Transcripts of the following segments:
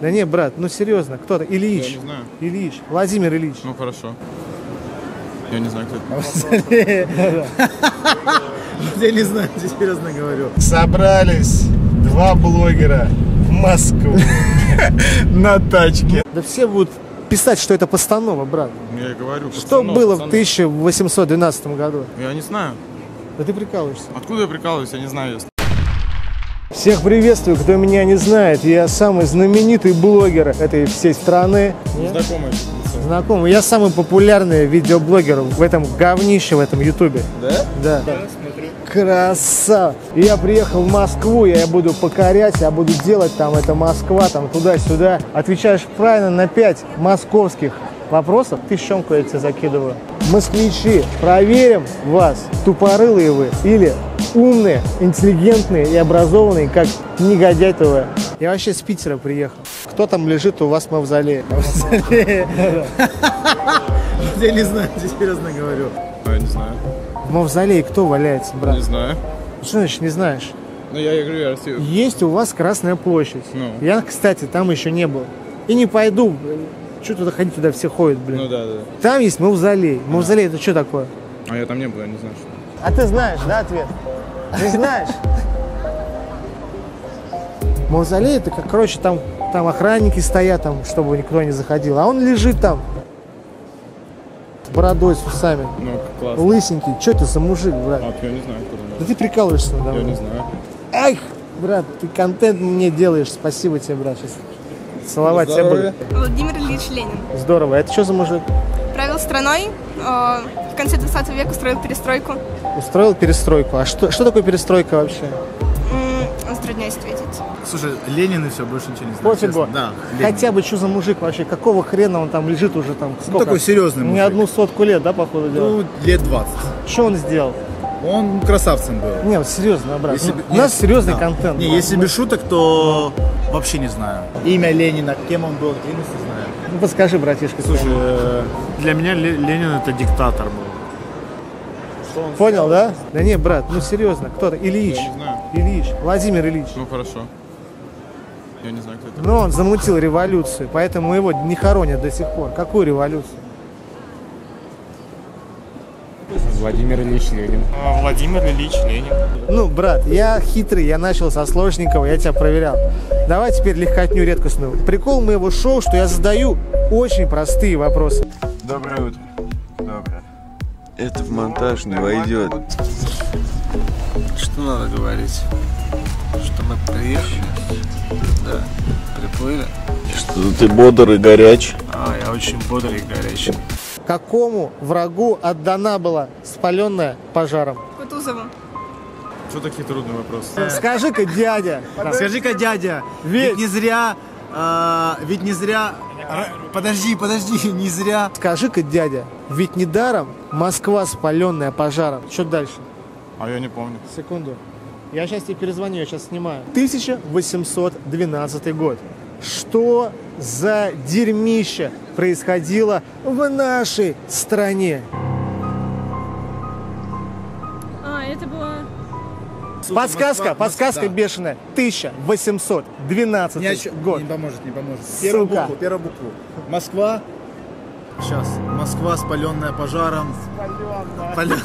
Да не, брат, ну серьезно, кто-то? Ильич. Я не знаю. Ильич. Владимир Ильич. Ну хорошо. Я не знаю, кто это. Я не знаю, серьезно говорю. Собрались два блогера в Москву на тачке. Да все будут писать, что это постанова, брат. Я и говорю. Что было в пацанов. 1812 году? Я не знаю. Да ты прикалываешься. Откуда я прикалываюсь, я не знаю. если- Всех приветствую, кто меня не знает. Я самый знаменитый блогер этой всей страны. Знакомый. Знакомый. Я самый популярный видеоблогер в этом говнище, в этом ютубе. Да? Да. Красава. Я приехал в Москву, я буду покорять, я буду делать там, это Москва, там туда-сюда. Отвечаешь правильно на 5 московских вопросов, тысячонку я тебе закидываю. Москвичи, проверим вас, тупорылые вы или умные, интеллигентные и образованные, как негодяй ТВ. Я вообще с Питера приехал. Кто там лежит у вас в мавзолее? Я не знаю, серьезно говорю. Я не знаю. В мавзолее кто валяется, брат? Не знаю. Что значит не знаешь? Ну я говорю, я Россию. Есть у вас Красная площадь. Ну. Я, кстати, там еще не был. И не пойду. Что туда ходить, туда все ходят, блин. Ну да, да. Там есть мавзолей. Мавзолей это что такое? А я там не был, я не знаю, что. А ты знаешь, да, ответ? Не знаешь? Мавзолей это, как, короче, там, там охранники стоят, там, чтобы никто не заходил. А он лежит там. С бородой, с усами. Ну, классно. Лысенький. Что ты за мужик, брат? А, я не знаю, откуда. Да ты прикалываешься надо Я мной. не знаю. Эх, брат, ты контент мне делаешь. Спасибо тебе, брат. Сейчас целовать тебя буду. Владимир Ильич Ленин. Здорово. Это что за мужик? Правил страной, э, в конце 20 века устроил перестройку. Устроил перестройку. А что, что такое перестройка вообще? М, Затрудняюсь ответить. Слушай, Ленин и все, больше ничего не знаю. Пофигу. Да, Ленин. Хотя бы что за мужик вообще? Какого хрена он там лежит уже там? Сколько? такой серьезный Не мужик. одну сотку лет, да, походу, дела? Ну, лет 20. Что он сделал? Он красавцем был. Не, вот серьезно, брат. Если Ну, у нас серьезный да. контент. Не, если Мы- без шуток, то вообще не знаю. Имя Ленина, кем он был, я не знаю. Ну, подскажи, братишка. Слушай, э, для меня Ле- Ленин это диктатор был. Понял, да? Да не, брат, ну серьезно, кто-то? Ильич. Я не знаю. Ильич. Владимир Ильич. Ну хорошо. Я не знаю, кто это. Но он замутил революцию, поэтому его не хоронят до сих пор. Какую революцию? Владимир Ильич Ленин. Владимир Ильич Ленин. Ну, брат, я хитрый, я начал со сложненького, я тебя проверял. Давай теперь легкотню редкостную. Прикол моего шоу, что я задаю очень простые вопросы. Доброе утро. Доброе. Это в монтаж не войдет. Что надо говорить? Что мы приехали? Да. Приплыли? Что ты бодр и горяч. А, я очень бодрый и горячий. Какому врагу отдана была спаленная пожаром? Кутузову. Что такие трудные вопросы? Скажи-ка, дядя, Скажи-ка, дядя, Ведь- ведь не зря, а, ведь не зря... Р- Подожди, подожди, не зря. скажи-ка, дядя, ведь недаром Москва спаленная пожаром. Что дальше? А я не помню. Секунду. Я сейчас тебе перезвоню, я сейчас снимаю. 1812 год. Что за дерьмище происходило в нашей стране? А, это было... Подсказка, подсказка да. бешеная. 1812 Ни о чем- год. Не поможет, не поможет. Сука. Первую букву, первую букву. Москва. Сейчас. Москва, спаленная пожаром. Спаленная.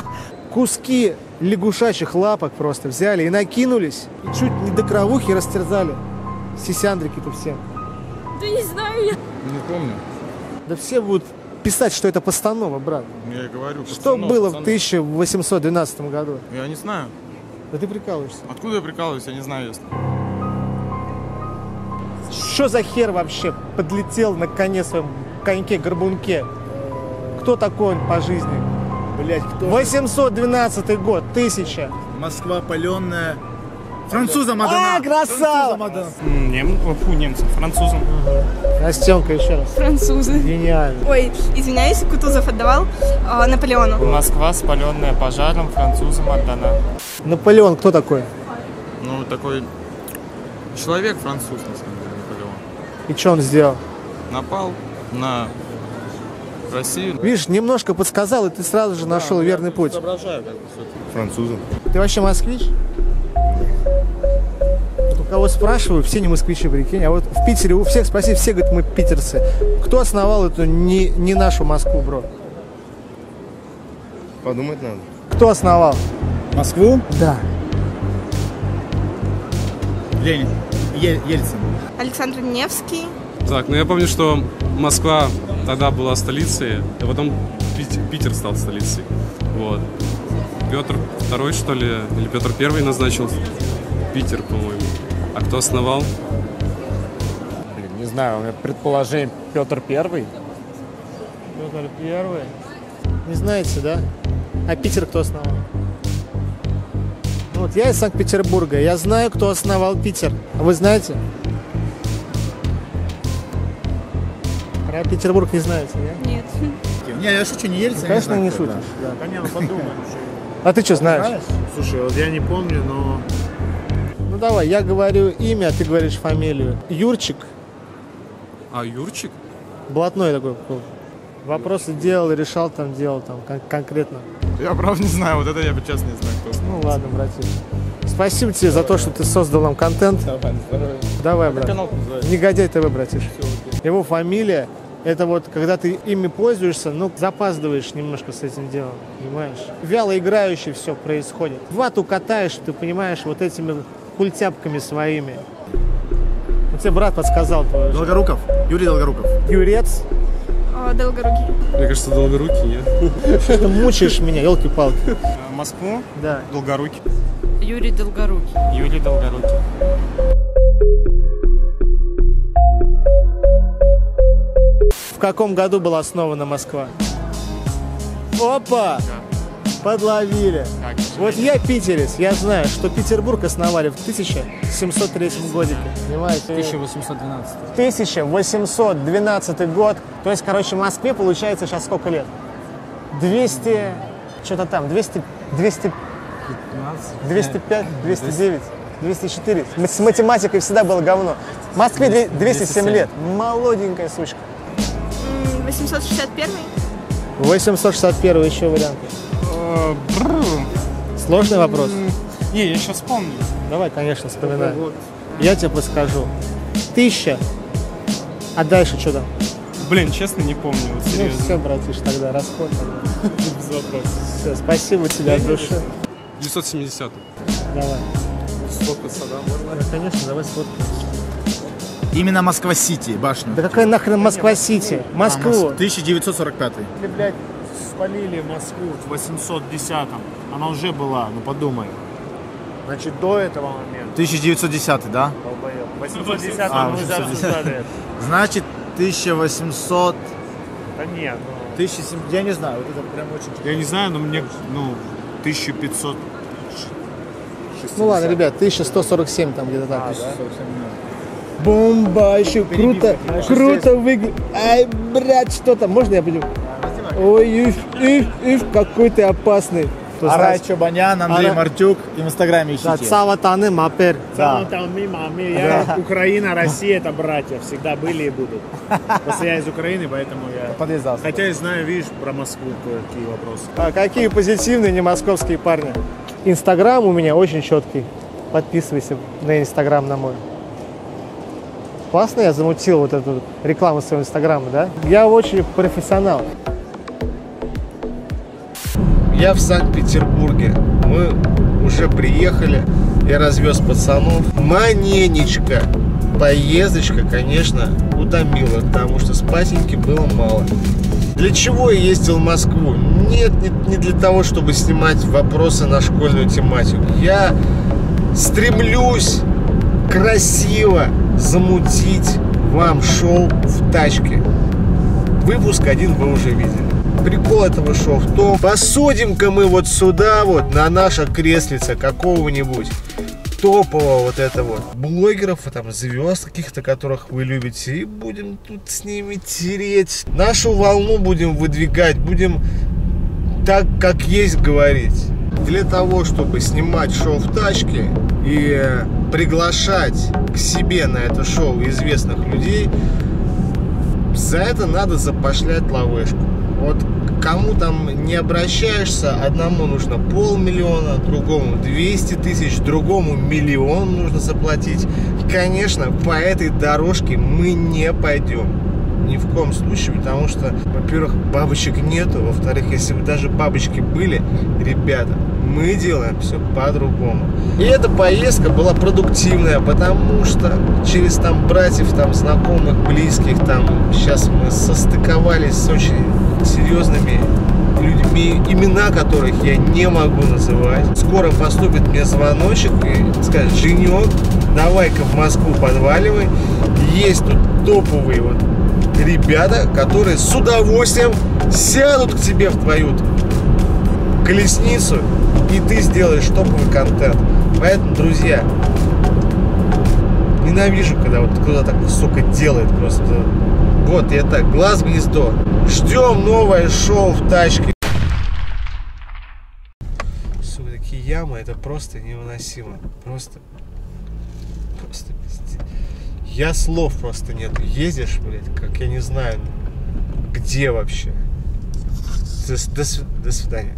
Куски лягушачьих лапок просто взяли и накинулись. И чуть не до кровухи растерзали. Сисяндрики-то все. Да не знаю я. Не помню. Да все будут писать, что это постанова, брат. Я и говорю. Что пацанов, было в пацанов. 1812 году? Я не знаю. Да ты прикалываешься. Откуда я прикалываюсь, я не знаю, если. Что за хер вообще подлетел на коне своем коньке-горбунке? Кто такой он по жизни? Блять, кто? 812 год, тысяча. Москва, паленая. Французам отдана. А, красава! Нем... Фу, немцам, французам. Настенка, еще раз. Французы. Гениально. Ой, извиняюсь, Кутузов отдавал э, Наполеону. Москва, спаленная пожаром, французам отдана. Наполеон кто такой? Ну, такой человек француз, на самом деле, Наполеон. И что он сделал? Напал на Россию. Видишь, немножко подсказал, и ты сразу же нашел верный путь. Соображаю, как. Французом. Ты вообще москвич? Кого спрашиваю, все не москвичи, прикинь. А вот в Питере у всех, спроси, все говорят, мы питерцы. Кто основал эту не, не нашу Москву, бро? Подумать надо. Кто основал? Москву? Да. Ленин. Е- Ельцин. Александр Невский. Так, ну я помню, что Москва тогда была столицей, а потом Пит- Питер стал столицей. Вот. Петр второй, что ли, или Петр первый назначил Питер, по-моему. Кто основал? Блин, не знаю, у меня предположение Петр Первый. Петр Первый. Не знаете, да? А Питер кто основал? Ну Вот я из Санкт-Петербурга, я знаю, кто основал Питер. А вы знаете? Про Петербург не знаете, да? Нет. Не, я шучу, не Ельцин. я Конечно, знаю, не кто, шутишь. да. да. Да не, ну подумаем. А ты что знаешь? Слушай, вот я не помню, но... Ну давай, я говорю имя, а ты говоришь фамилию. Юрчик, А, Юрчик? блатной такой был. Вопросы делал, решал там, делал там кон- конкретно. Я правда не знаю, вот это я честно не знаю, кто. Ну ладно, братиш. Спасибо тебе за то, что ты создал нам контент. Давай, здоровья. Давай, брат. Канал называется. Негодяй ТВ, братиш. Его фамилия, это вот, когда ты ими пользуешься, ну, запаздываешь немножко с этим делом, понимаешь? Вяло играющий все происходит. Вату катаешь, ты понимаешь, вот этими культяпками своими. Вот тебе брат подсказал твой. Долгоруков. Юрий Долгоруков. Юрец, Э, Долгорукий. Мне кажется, долгорукий, нет? что ты мучаешь меня, елки-палки. Москву? Да. Долгорукий. Юрий Долгорукий. Юрий Долгорукий. В каком году была основана Москва? Опа! Подловили. Вот я питерец, я знаю, что Петербург основали в 1703 годике. Понимаете? 1812. 1812 год. То есть, короче, Москве получается сейчас сколько лет? 200... Что-то там, 200... 200... 205, 209, 204. М- С математикой всегда было говно. Москве две- 207 лет. Молоденькая сучка. М, 861. 861 еще вариант. Сложный вопрос? Не, я сейчас вспомню. Давай, конечно, вспоминай. Я тебе подскажу. Тысяча. А дальше что там? Блин, честно, не помню. Вот Ну серьезно. все, братиш, тогда расход. Без вопросов. Все, спасибо тебе от души. 970 Давай. Сфоткаться, да, можно? Да, конечно, давай сфоткаем. Именно Москва-Сити, башню. Да какая нахрен Москва-Сити? Москву. 1945. Или, блядь, спалили Москву в 810-м. Она уже была, ну подумай. Значит, до этого момента. 1910, да? долбоёб. 810 А, мы уже 810. обсуждали это. Значит, 1800... Да нет, ну... 1700... Я не знаю, вот это прям очень... Я не знаю, но мне, ну, 1500... Ну ладно, ребят, 1147 там где-то так. Бомба, еще круто, круто выглядит. Ай, брат, что там? Можно я буду? Ой, иф, иф, иф, какой ты опасный. Арай знает? Чобанян, Андрей Ара- Мартюк. И в Инстаграме ищите. Да, Цава Таны Мапер. Мимо, ми- я, Украина, Россия это братья, всегда были и будут. Просто я из Украины, поэтому я... Подвязался. Хотя и знаю, видишь, про Москву какие вопросы. А какие позитивные не московские парни. Инстаграм у меня очень четкий. Подписывайся на Инстаграм на мой. Классно я замутил вот эту рекламу своего Инстаграма, да? Я очень профессионал. Я в Санкт-Петербурге. Мы уже приехали. Я развез пацанов. Маненечка. Поездочка, конечно, утомила, потому что спасеньки было мало. Для чего я ездил в Москву? Нет, не, не для того, чтобы снимать вопросы на школьную тематику. Я стремлюсь красиво замутить вам шоу в тачке. Выпуск один вы уже видели. Прикол этого шоу в том, посудим-ка мы вот сюда вот, на наше креслице какого-нибудь топового вот этого блогеров, а там звезд каких-то, которых вы любите, и будем тут с ними тереть. Нашу волну будем выдвигать, будем так, как есть говорить. Для того, чтобы снимать шоу в тачке и приглашать к себе на это шоу известных людей, За это надо запошлять ловешку. Вот кому там не обращаешься, одному нужно полмиллиона, другому 200 тысяч, другому миллион нужно заплатить. Конечно, по этой дорожке мы не пойдем. Ни в коем случае, потому что, во-первых, бабочек нету, во-вторых, если бы даже бабочки были, ребята, мы делаем все по-другому. И эта поездка была продуктивная, потому что через там братьев, там знакомых, близких, там сейчас мы состыковались с очень серьезными людьми, имена которых я не могу называть. Скоро поступит мне звоночек и скажет, Женек, давай-ка в Москву подваливай. Есть тут топовые вот ребята, которые с удовольствием сядут к тебе в твою колесницу, и ты сделаешь топовый контент. Поэтому, друзья, ненавижу, когда вот кто-то так, сука, делает просто. Вот, я так, глаз гнездо. Ждем новое шоу в тачке. Сука, такие ямы, это просто невыносимо. Просто, просто пиздец. Я слов просто нет. Ездишь, блядь, как я не знаю, где вообще. До, до, до свидания.